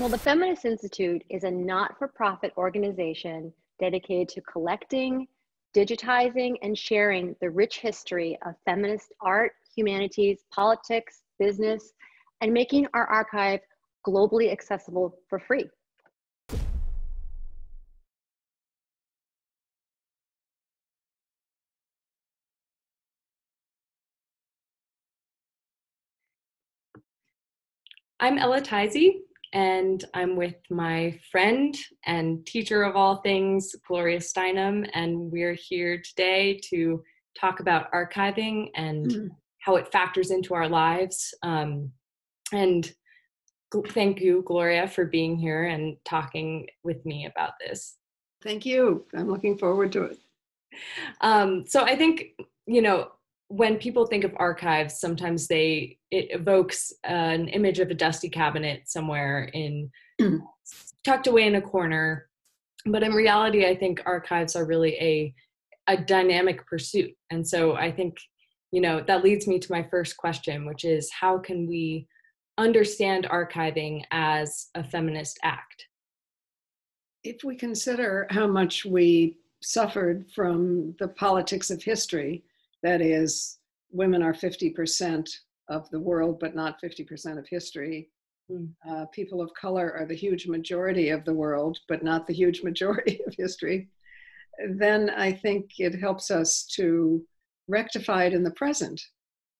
Well, the Feminist Institute is a not for profit organization dedicated to collecting, digitizing, and sharing the rich history of feminist art, humanities, politics, business, and making our archive globally accessible for free. I'm Ella Tieze, and I'm with my friend and teacher of all things, Gloria Steinem, and we're here today to talk about archiving and mm. how it factors into our lives. Um, and thank you, Gloria, for being here and talking with me about this. Thank you. I'm looking forward to it. Um, so I think, you know, when people think of archives, sometimes they it evokes an image of a dusty cabinet somewhere in mm. tucked away in a corner. But in reality, I think archives are really a a dynamic pursuit. And so I think, you know, that leads me to my first question, which is how can we understand archiving as a feminist act? If we consider how much we suffered from the politics of history, that is, women are 50% of the world, but not 50% of history. Mm. Uh, people of color are the huge majority of the world, but not the huge majority of history. Then I think it helps us to rectify it in the present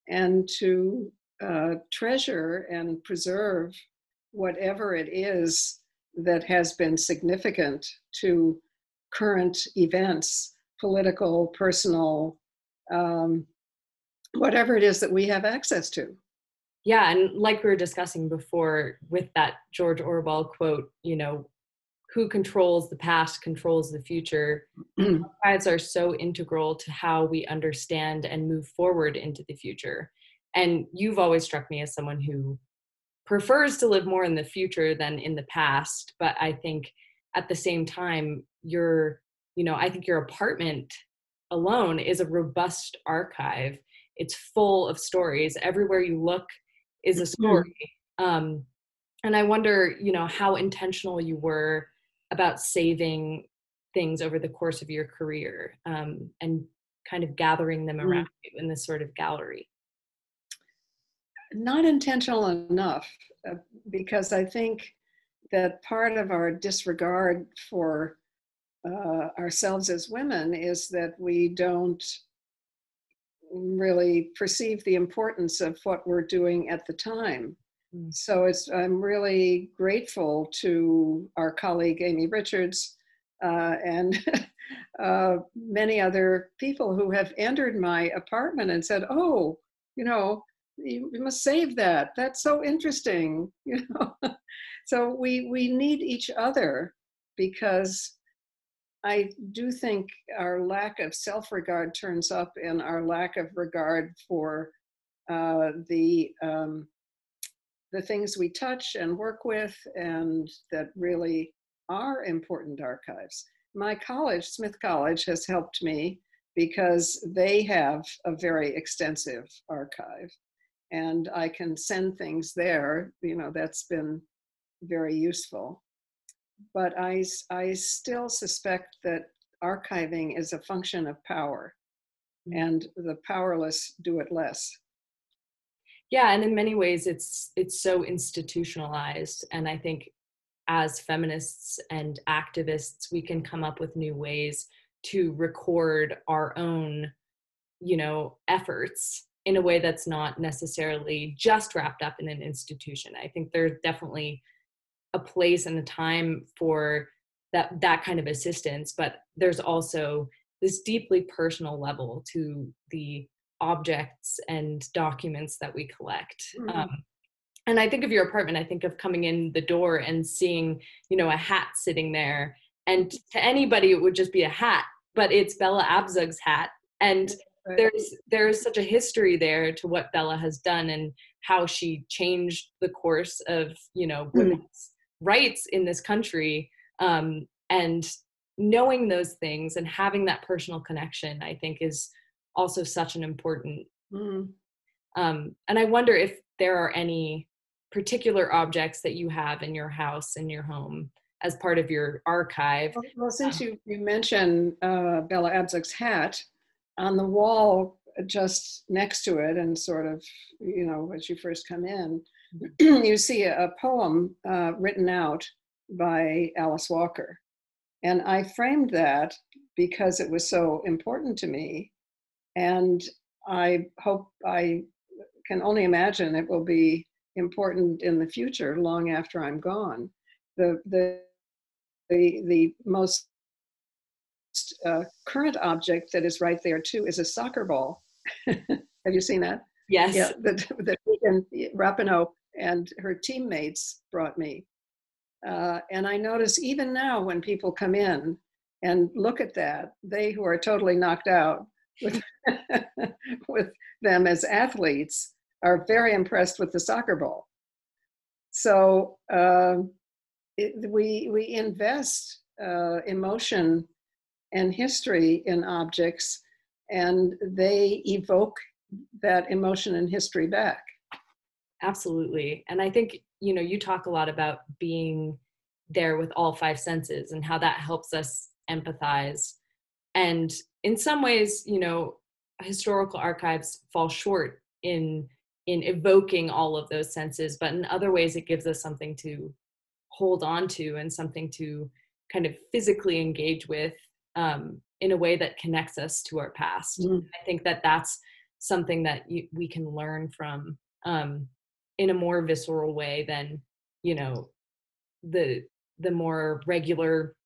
and to uh, treasure and preserve whatever it is that has been significant to current events, political, personal, um, whatever it is that we have access to. Yeah, and like we were discussing before with that George Orwell quote, you know, who controls the past controls the future. Archives are so integral to how we understand and move forward into the future. And you've always struck me as someone who prefers to live more in the future than in the past. But I think at the same time, your, you know, I think your apartment alone is a robust archive. It's full of stories. Everywhere you look is a mm-hmm. story. Um, and I wonder, you know, how intentional you were about saving things over the course of your career um, and kind of gathering them around mm. you in this sort of gallery. Not intentional enough, uh, because I think that part of our disregard for uh, ourselves as women is that we don't really perceive the importance of what we're doing at the time. Mm. So it's I'm really grateful to our colleague Amy Richards uh, and uh, many other people who have entered my apartment and said, "Oh, you know, you, you must save that. That's so interesting." You know, so we we need each other because I do think our lack of self regard turns up in our lack of regard for uh, the um, the things we touch and work with, and that really are important archives. My college, Smith College, has helped me because they have a very extensive archive, and I can send things there. You know, that's been very useful but I, I still suspect that archiving is a function of power mm. and the powerless do it less yeah and in many ways it's it's so institutionalized and i think as feminists and activists we can come up with new ways to record our own you know efforts in a way that's not necessarily just wrapped up in an institution i think there's definitely a place and a time for that that kind of assistance but there's also this deeply personal level to the objects and documents that we collect mm-hmm. um, and i think of your apartment i think of coming in the door and seeing you know a hat sitting there and to anybody it would just be a hat but it's bella abzug's hat and right. there's there's such a history there to what bella has done and how she changed the course of you know mm. women's rights in this country um, and knowing those things and having that personal connection i think is also such an important mm. um, and i wonder if there are any particular objects that you have in your house in your home as part of your archive. Well, since you, you mentioned uh, Bella Abzug's hat, on the wall just next to it and sort of, you know, as you first come in. you see a, a poem uh, written out by Alice Walker. And I framed that because it was so important to me. And I hope I can only imagine it will be important in the future, long after I'm gone. The, the the, the most uh, current object that is right there too is a soccer ball. Have you seen that? Yes. Yeah, that, that Rapinoe and her teammates brought me. Uh, and I notice even now when people come in and look at that, they who are totally knocked out with, with them as athletes are very impressed with the soccer ball. So uh, it, we we invest uh, emotion and history in objects, and they evoke that emotion and history back. Absolutely, and I think you know you talk a lot about being there with all five senses and how that helps us empathize. And in some ways, you know, historical archives fall short in in evoking all of those senses but in other ways it gives us something to hold on to and something to kind of physically engage with um, in a way that connects us to our past. Mm. I think that that's something that you, we can learn from um, in a more visceral way than you know the the more regular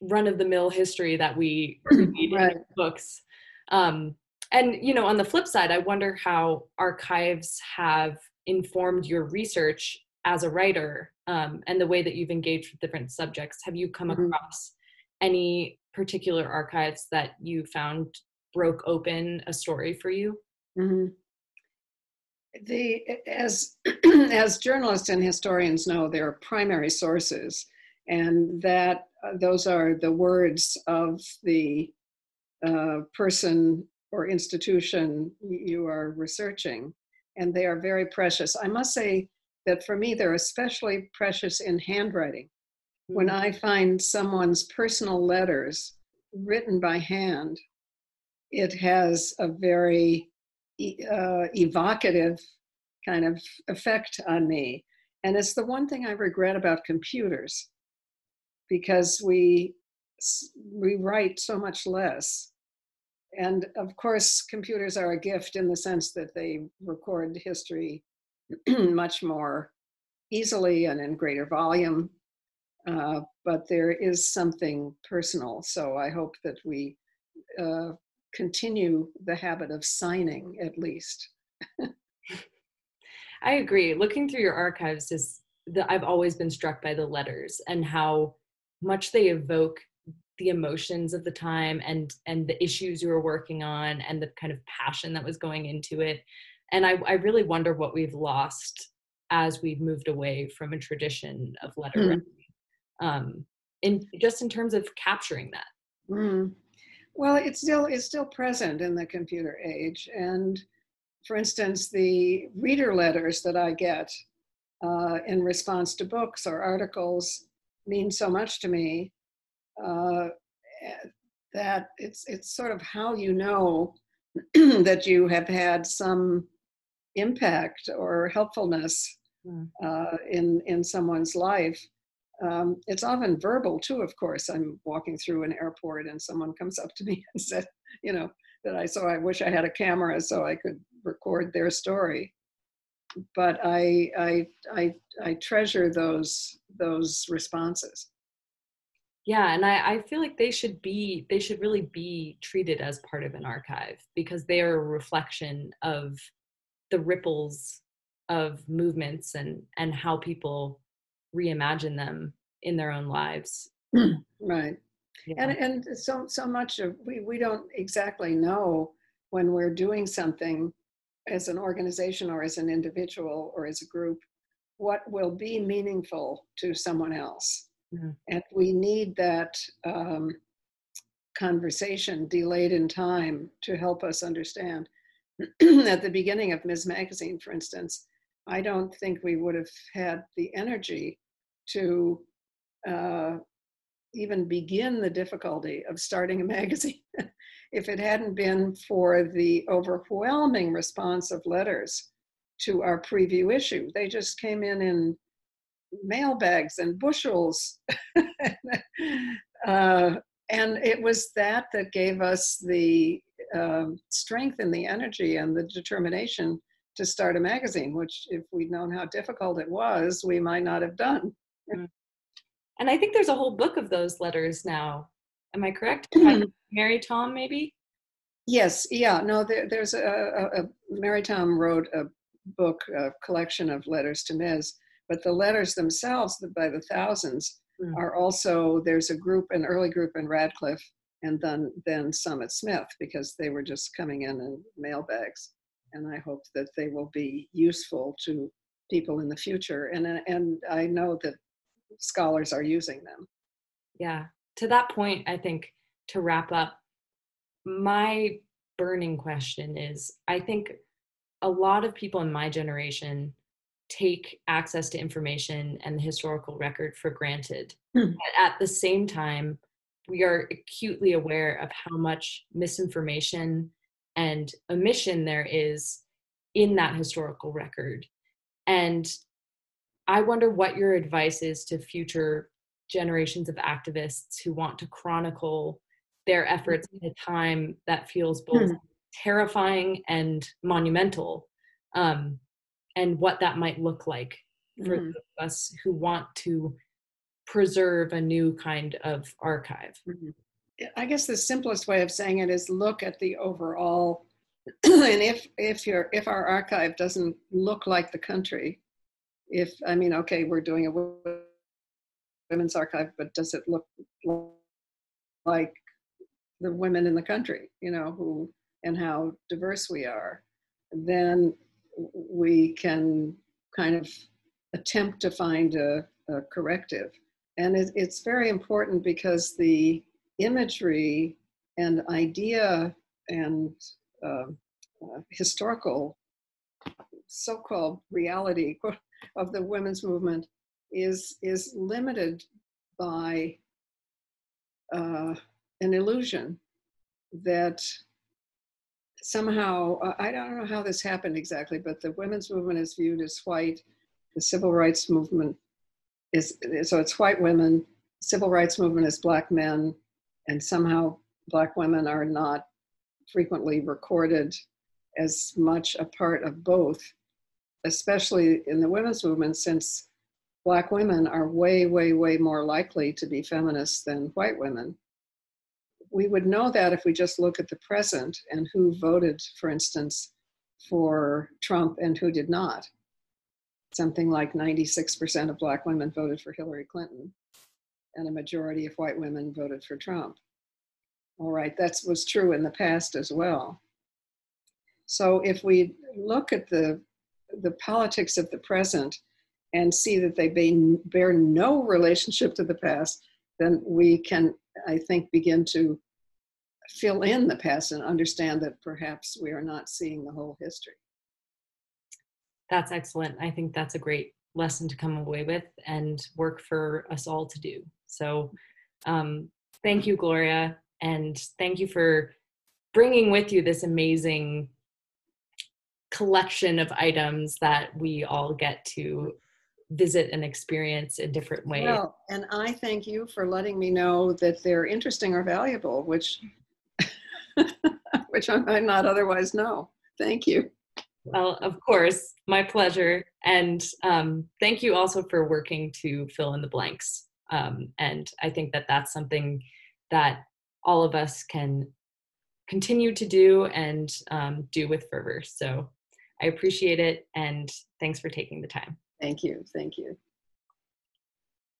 run of the mill history that we read right. in books. Um, and you know, on the flip side, I wonder how archives have informed your research as a writer um, and the way that you've engaged with different subjects have you come mm-hmm. across any particular archives that you found broke open a story for you mm-hmm. The as as journalists and historians know there are primary sources and that uh, those are the words of the uh, person or institution you are researching and they are very precious i must say that for me they're especially precious in handwriting. Mm-hmm. When I find someone's personal letters written by hand, it has a very uh, evocative kind of effect on me. And it's the one thing I regret about computers because we we write so much less. And of course, computers are a gift in the sense that they record history much more easily and in greater volume. Uh, but there is something personal. So I hope that we uh, continue the habit of signing at least. I agree. Looking through your archives is that I've always been struck by the letters and how much they evoke the emotions of the time and and the issues you were working on and the kind of passion that was going into it and I, I really wonder what we've lost as we've moved away from a tradition of letter mm. writing um, in just in terms of capturing that mm. Well it's still it's still present in the computer age and for instance the reader letters that i get uh, in response to books or articles mean so much to me uh, that it's it's sort of how you know that you have had some impact or helpfulness hmm. uh, in in someone's life. Um, it's often verbal too. Of course, I'm walking through an airport and someone comes up to me and said, you know, that I so I wish I had a camera so I could record their story. But I I I, I treasure those those responses yeah and I, I feel like they should be they should really be treated as part of an archive because they are a reflection of the ripples of movements and and how people reimagine them in their own lives right yeah. and and so so much of we we don't exactly know when we're doing something as an organization or as an individual or as a group what will be meaningful to someone else mm-hmm. and we need that um, conversation delayed in time to help us understand at the beginning of Ms. Magazine, for instance, I don't think we would have had the energy to uh, even begin the difficulty of starting a magazine if it hadn't been for the overwhelming response of letters to our preview issue. They just came in in mailbags and bushels. uh, and it was that that gave us the um, strength and the energy and the determination to start a magazine, which, if we'd known how difficult it was, we might not have done. Mm. And I think there's a whole book of those letters now. Am I correct? Mary Thom, maybe? Yes, yeah. No, there, there's a, a, a, Mary Thom wrote a book, a collection of letters to Ms., but the letters themselves, by the thousands, mm. are also, there's a group, an early group in Radcliffe, and then, then some at Smith, because they were just coming in in mailbags and I hope that they will be useful to people in the future. And, and I know that scholars are using them. Yeah. To that point, I think to wrap up, my burning question is I think a lot of people in my generation take access to information and the historical record for granted. Hmm. At the same time, we are acutely aware of how much misinformation and omission there is in that historical record. And I wonder what your advice is to future generations of activists who want to chronicle their efforts in a time that feels both hmm. terrifying and monumental, um, and what that might look like for mm. us who want to preserve a new kind of archive. Mm-hmm. I guess the simplest way of saying it is look at the overall and if if your if our archive doesn't look like the country, if I mean, okay, we're doing a women's archive, but does it look like the women in the country? You know, who and how diverse we are, then we can kind of attempt to find a, a corrective. And it, it's very important because the imagery and idea and uh, uh, historical so-called reality of the women's movement is is limited by uh, an illusion that somehow I don't know how this happened exactly, but the women's movement is viewed as white. The civil rights movement is so it's white women. Civil rights movement is black men, and somehow black women are not frequently recorded as much a part of both, especially in the women's movement, since Black women are way, way, way more likely to be feminists than white women. We would know that if we just look at the present and who voted, for instance, for Trump and who did not. Something like 96% of Black women voted for Hillary Clinton, and a majority of white women voted for Trump. All right, that was true in the past as well. So if we look at the, the politics of the present and see that they bear no relationship to the past, then we can, I think, begin to fill in the past and understand that perhaps we are not seeing the whole history. That's excellent. I think that's a great lesson to come away with and work for us all to do. So, um, thank you, Gloria. And thank you for bringing with you this amazing collection of items that we all get to visit and experience in different ways. Well, and I thank you for letting me know that they're interesting or valuable, which which I might not otherwise know. Thank you. Well, of course, my pleasure. And um, thank you also for working to fill in the blanks. Um, and I think that that's something that all of us can continue to do and um, do with fervor. So I appreciate it and thanks for taking the time. Thank you. Thank you.